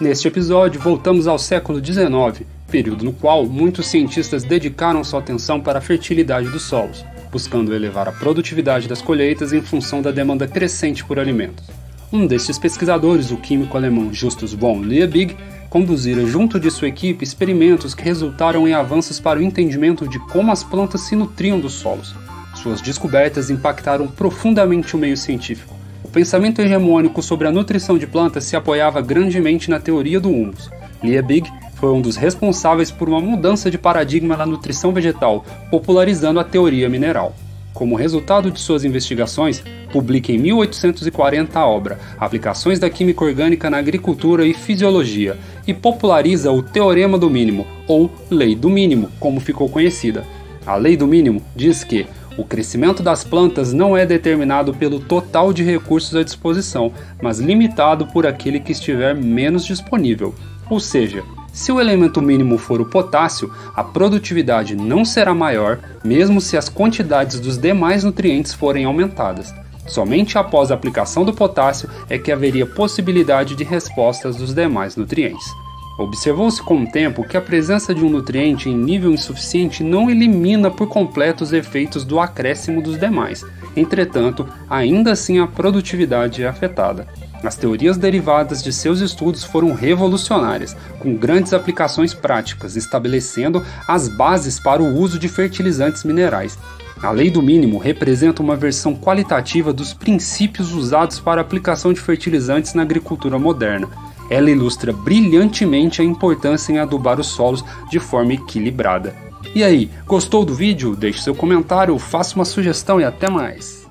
Neste episódio, voltamos ao século XIX, período no qual muitos cientistas dedicaram sua atenção para a fertilidade dos solos, buscando elevar a produtividade das colheitas em função da demanda crescente por alimentos. Um destes pesquisadores, o químico alemão Justus von Liebig, conduzira junto de sua equipe experimentos que resultaram em avanços para o entendimento de como as plantas se nutriam dos solos. Suas descobertas impactaram profundamente o meio científico. O pensamento hegemônico sobre a nutrição de plantas se apoiava grandemente na teoria do humus. Liebig foi um dos responsáveis por uma mudança de paradigma na nutrição vegetal, popularizando a teoria mineral. Como resultado de suas investigações, publica em 1840 a obra Aplicações da Química Orgânica na Agricultura e Fisiologia e populariza o Teorema do Mínimo, ou Lei do Mínimo, como ficou conhecida. A Lei do Mínimo diz que o crescimento das plantas não é determinado pelo total de recursos à disposição, mas limitado por aquele que estiver menos disponível. Ou seja, se o elemento mínimo for o potássio, a produtividade não será maior, mesmo se as quantidades dos demais nutrientes forem aumentadas. Somente após a aplicação do potássio é que haveria possibilidade de respostas dos demais nutrientes. Observou-se com o tempo que a presença de um nutriente em nível insuficiente não elimina por completo os efeitos do acréscimo dos demais. Entretanto, ainda assim a produtividade é afetada. As teorias derivadas de seus estudos foram revolucionárias, com grandes aplicações práticas, estabelecendo as bases para o uso de fertilizantes minerais. A lei do mínimo representa uma versão qualitativa dos princípios usados para a aplicação de fertilizantes na agricultura moderna. Ela ilustra brilhantemente a importância em adubar os solos de forma equilibrada. E aí, gostou do vídeo? Deixe seu comentário, faça uma sugestão e até mais!